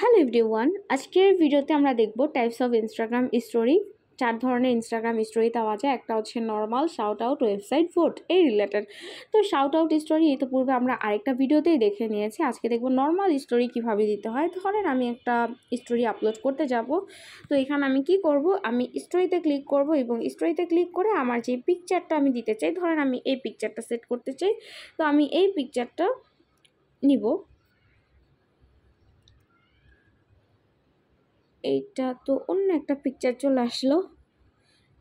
Hello everyone, আজকের ভিডিওতে আমরা দেখব টাইপস অফ ইনস্টাগ্রাম স্টোরি চার ধরনের ইনস্টাগ্রাম স্টোরি পাওয়া যায়। একটা হচ্ছে normal shout out website vote এই রিলেটেড তো শাউট আউট স্টোরি ইতিপূর্বে আমরা আরেকটা ভিডিওতেই দেখে নিয়েছি। আজকে দেখব নর্মাল স্টোরি কীভাবে দিতে হয়। ধরেন আমি একটা স্টোরি আপলোড করতে যাব। তো এখানে আমি কি করব? আমি স্টোরিতে ক্লিক করব এবং স্টোরিতে ক্লিক করে আমার যে পিকচারটা আমি দিতে চাই, ধরেন আমি এই পিকচারটা সেট করতে চাই। তো আমি এই পিকচারটা নিব। এইটা তো অন্য একটা পিকচার চলে আসলো।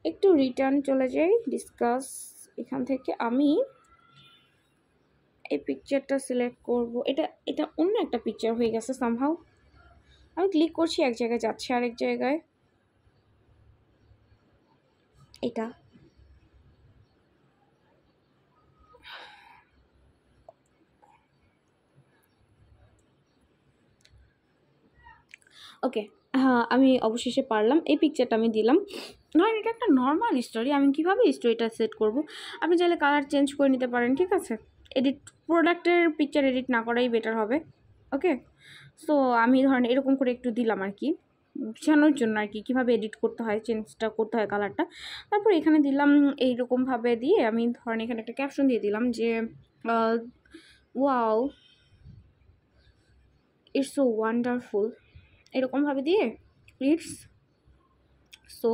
একটু রিটার্ন চলে যাই ডিসকাস এখান থেকে আমি এই পিকচারটা সিলেক্ট করব। এটা এটা অন্য একটা পিকচার হয়ে গেছে সামহাও আমি ক্লিক করছি, এক জায়গায় যাচ্ছে আরেক জায়গায়। এটা ওকে হ্যাঁ আমি অবশেষে পারলাম। এই পিকচারটা আমি দিলাম। ধরেন এটা একটা নর্মাল স্টোরি আমি কীভাবে স্টোরিটা সেট করব? আপনি চাইলে কালার চেঞ্জ করে নিতে পারেন, ঠিক আছে? এডিট প্রোডাক্টের পিকচার এডিট না করাই বেটার হবে ওকে সো আমি ধরেন এরকম করে একটু দিলাম আর কি। বোঝানোর জন্য আর কি, কীভাবে এডিট করতে হয় চেঞ্জটা করতে হয় কালারটা তারপর এখানে দিলাম এইরকমভাবে দিয়ে আমি ধরেন এখানে একটা ক্যাপশন দিয়ে দিলাম যে ওয়াও ইটস সো ওয়ান্ডারফুল এরকমভাবে দিয়ে ইটস সো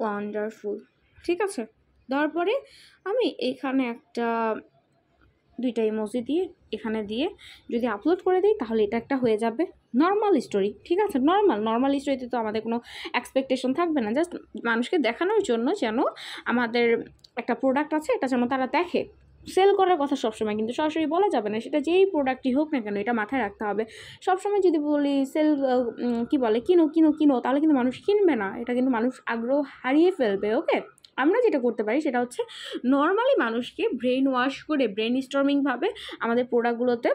ওয়ান্ডারফুল। ঠিক আছে? দেওয়ার পরে আমি এখানে একটা, দুইটা ইমোজি দিয়ে, এখানে দিয়ে যদি আপলোড করে দিই তাহলে এটা একটা হয়ে যাবে নর্মাল স্টোরি। ঠিক আছে? নর্মাল নর্মাল স্টোরিতে তো আমাদের কোনো এক্সপেকটেশন থাকবে না। জাস্ট মানুষকে দেখানোর জন্য যেন আমাদের একটা প্রোডাক্ট আছে, এটা যেন তারা দেখে। সেল করার কথা সবসময়, কিন্তু সরাসরি বলা যাবে না। সেটা যেই প্রোডাক্টই হোক না কেন, এটা মাথায় রাখতে হবে। সবসময় যদি বলি সেল কি বলে, কিনো কিনো কিনো, তাহলে কিন্তু মানুষ কিনবে না। এটা কিন্তু মানুষ আগ্রহ হারিয়ে ফেলবে, ওকে? আমরা যেটা করতে পারি সেটা হচ্ছে নর্মালি মানুষকে ব্রেন ওয়াশ করে ব্রেন স্টর্মিংভাবে আমাদের প্রোডাক্টগুলোতে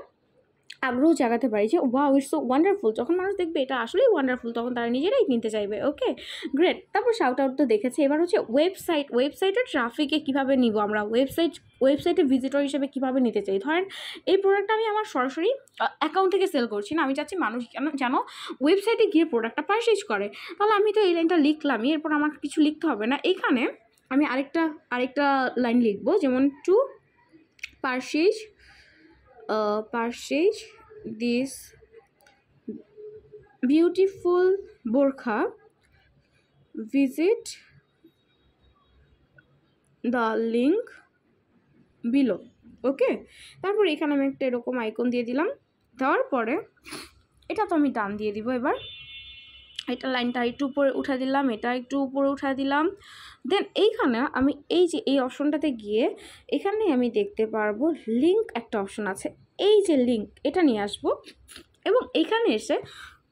আগ্রহ জাগাতে পারি যে ওয়াও ইটস সো ওয়ান্ডারফুল যখন মানুষ দেখবে এটা আসলেই ওয়ান্ডারফুল তখন তারা নিজেরাই কিনতে চাইবে ওকে গ্রেট তারপর শাউট আউট তো দেখেছে। এবার হচ্ছে ওয়েবসাইট ওয়েবসাইটের ট্রাফিকে কীভাবে নিব আমরা? ওয়েবসাইট ওয়েবসাইটে ভিজিটর হিসেবে কীভাবে নিতে চাই? ধরেন, এই প্রোডাক্টটা আমি আমার সরাসরি অ্যাকাউন্ট থেকে সেল করছি না। আমি চাচ্ছি মানুষ কেন, যেন ওয়েবসাইটে গিয়ে প্রোডাক্টটা পারচেজ করে। তাহলে আমি তো এই লাইনটা লিখলামই এরপর আমার কিছু লিখতে হবে না। এখানে আমি আরেকটা আরেকটা লাইন লিখব, যেমন to purchase purchase this beautiful burqa visit the link below okay তারপর এখানে আমি একটা এরকম আইকন দিয়ে দিলাম। দেওয়ার পরে এটা তো আমি ডান দিয়ে দিব এবার। এটা লাইনটা একটু উপরে উঠা দিলাম, এটা একটু উপরে উঠা দিলাম। দেন এইখানে আমি এই যে এই অপশনটাতে গিয়ে এখানে আমি দেখতে পারব লিঙ্ক একটা অপশন আছে। এই যে লিঙ্ক এটা নিয়ে আসব। এবং এখানে এসে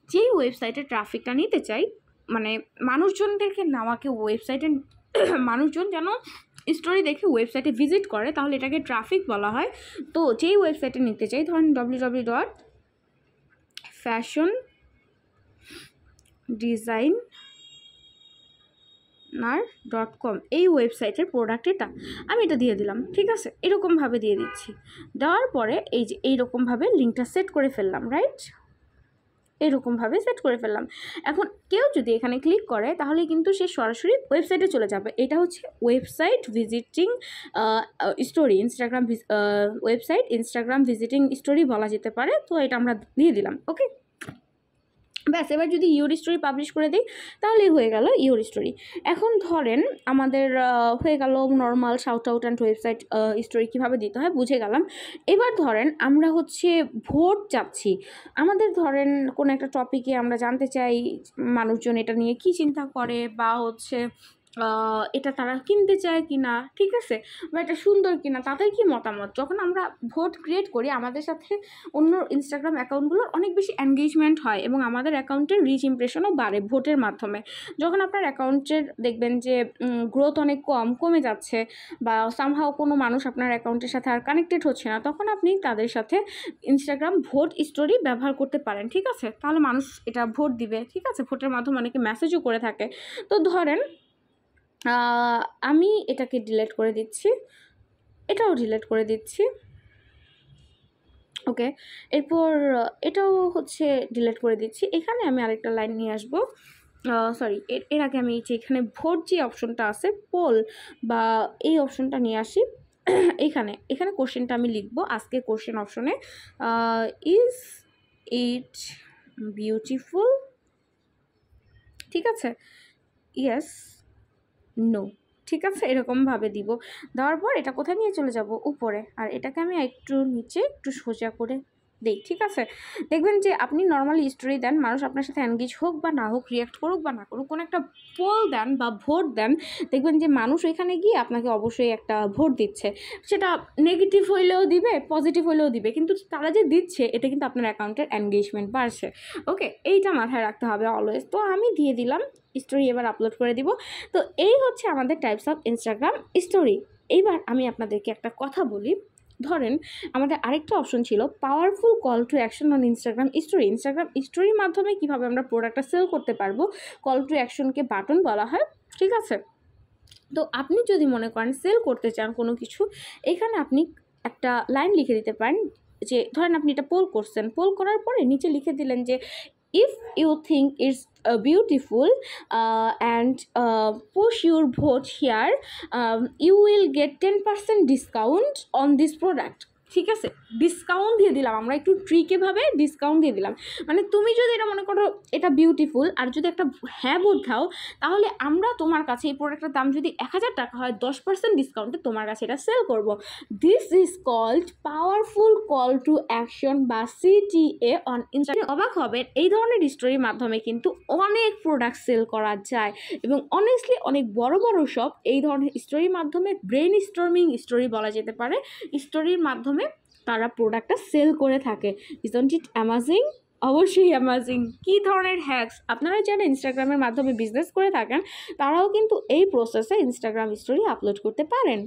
যেই ওয়েবসাইটে ট্রাফিকটা নিতে চাই মানে মানুষজনদেরকে নামাকে ওয়েবসাইটে মানুষজন যেন স্টোরি দেখে ওয়েবসাইটে ভিজিট করে, তাহলে এটাকে ট্রাফিক বলা হয়। তো যেই ওয়েবসাইটে নিতে চাই, ধরেন W W dot fashion designer dot com এই ওয়েবসাইটের প্রোডাক্ট এটা আমি এটা দিয়ে দিলাম, ঠিক আছে? এরকমভাবে দিয়ে দিচ্ছি। দেওয়ার পরে এই যে এইরকমভাবে লিঙ্কটা সেট করে ফেললাম, রাইট? এরকমভাবে সেট করে ফেললাম। এখন কেউ যদি এখানে ক্লিক করে, তাহলে কিন্তু সে সরাসরি ওয়েবসাইটে চলে যাবে। এটা হচ্ছে website visiting story, Instagram website, Instagram visiting story বলা যেতে পারে। তো এটা আমরা দিয়ে দিলাম, ওকে? ব্যাস, এবার যদি ইউর স্টোরি পাবলিশ করে দিই, তাহলেই হয়ে গেল ইউর স্টোরি এখন ধরেন আমাদের হয়ে গেল normal shout out and website story কীভাবে দিতে হয় বুঝে গেলাম। এবার ধরেন আমরা হচ্ছে ভোট চাচ্ছি। আমাদের ধরেন কোনো একটা টপিকে আমরা জানতে চাই মানুষজন এটা নিয়ে কি চিন্তা করে বা হচ্ছে এটা তারা কিনতে চায় কি না ঠিক আছে? বা এটা সুন্দর কি না তাদের কি মতামত? যখন আমরা ভোট ক্রিয়েট করি, আমাদের সাথে অন্য ইনস্টাগ্রাম অ্যাকাউন্টগুলোর অনেক বেশি এনগেজমেন্ট হয় এবং আমাদের অ্যাকাউন্টের রিচ ইমপ্রেশনও বাড়ে ভোটের মাধ্যমে। যখন আপনার অ্যাকাউন্টের দেখবেন যে গ্রোথ অনেক কম, কমে যাচ্ছে বা সামহাও কোনো মানুষ আপনার অ্যাকাউন্টের সাথে আর কানেক্টেড হচ্ছে না, তখন আপনি তাদের সাথে ইনস্টাগ্রাম ভোট স্টোরি ব্যবহার করতে পারেন, ঠিক আছে? তাহলে মানুষ এটা ভোট দিবে, ঠিক আছে? ভোটের মাধ্যমে অনেকে মেসেজও করে থাকে। তো ধরেন আমি এটাকে ডিলেট করে দিচ্ছি। এটাও ডিলেট করে দিচ্ছি। ওকে এরপর, এটাও হচ্ছে ডিলিট করে দিচ্ছি। এখানে আমি আরেকটা লাইন নিয়ে আসব। সরি এর আগে আমি যে এখানে ভোট যে অপশনটা আছে পোল বা এই অপশনটা নিয়ে আসি, এখানে এখানে কোশ্চেনটা আমি লিখব। আজকে কোশ্চেন অপশনে ইজ ইট বিউটিফুল ঠিক আছে? ইয়েস নো ঠিক আছে, এরকমভাবে দিব। দেওয়ার পর এটা কোথায় নিয়ে চলে যাব? উপরে। আর এটাকে আমি একটু নিচে একটু সোজা করে দেই ঠিক আছে? দেখবেন যে আপনি নর্মালি স্টোরি দেন, মানুষ আপনার সাথে এনগেজ হোক বা না হোক রিয়াক্ট করুক বা না করুক, কোনো একটা পোল দেন বা ভোট দেন, দেখবেন যে মানুষ ওইখানে গিয়ে আপনাকে অবশ্যই একটা ভোট দিচ্ছে। সেটা নেগেটিভ হইলেও দিবে পজিটিভ হইলেও দিবে, কিন্তু তারা যে দিচ্ছে, এটা কিন্তু আপনার অ্যাকাউন্টের এনগেজমেন্ট বাড়ছে। ওকে এইটা মাথায় রাখতে হবে অলওয়েজ তো আমি দিয়ে দিলাম স্টোরি এবার আপলোড করে দিব। তো এই হচ্ছে আমাদের টাইপস অফ ইনস্টাগ্রাম স্টোরি এইবার আমি আপনাদেরকে একটা কথা বলি। ধরেন, আমাদের আরেকটা অপশন ছিল powerful call to action on Instagram story Instagram স্টোরির মাধ্যমে কীভাবে আমরা প্রোডাক্টটা সেল করতে পারব? কল টু অ্যাকশনকে বাটন বলা হয়, ঠিক আছে? তো আপনি যদি মনে করেন সেল করতে চান কোনো কিছু, এখানে আপনি একটা লাইন লিখে দিতে পারেন যে, ধরেন আপনি এটা পোল করছেন পোল করার পরে নিচে লিখে দিলেন যে if you think it's uh, beautiful uh, and uh, push your vote here um, you will get 10% discount on this product. ঠিক আছে? ডিসকাউন্ট দিয়ে দিলাম। আমরা একটু ট্রিকেভাবে ডিসকাউন্ট দিয়ে দিলাম। মানে তুমি যদি এটা মনে করো, এটা বিউটিফুল আর যদি একটা হ্যাঁ দাও, তাহলে আমরা তোমার কাছে এই প্রোডাক্টের দাম যদি এক হাজার টাকা হয়, দশ পার্সেন্ট ডিসকাউন্টে তোমার কাছে এটা সেল করব। This is called powerful call to action বা সিটিএ অন ইনস্টাগ্রাম অবাক হবেন এই ধরনের স্টোরির মাধ্যমে কিন্তু অনেক প্রোডাক্ট সেল করা যায়। এবং অনেস্টলি অনেক বড় বড় সব এই ধরনের স্টোরির মাধ্যমে ব্রেন স্টর্মিং স্টোরি বলা যেতে পারে। স্টোরির মাধ্যমে তারা প্রোডাক্টটা সেল করে থাকে। ইজন্ট ইট অ্যামাজিং অবশ্যই অ্যামাজিং কী ধরনের হ্যাকস আপনারা যারা ইনস্টাগ্রামের মাধ্যমে বিজনেস করে থাকেন, তারাও কিন্তু এই প্রসেসে ইনস্টাগ্রাম স্টোরি আপলোড করতে পারেন।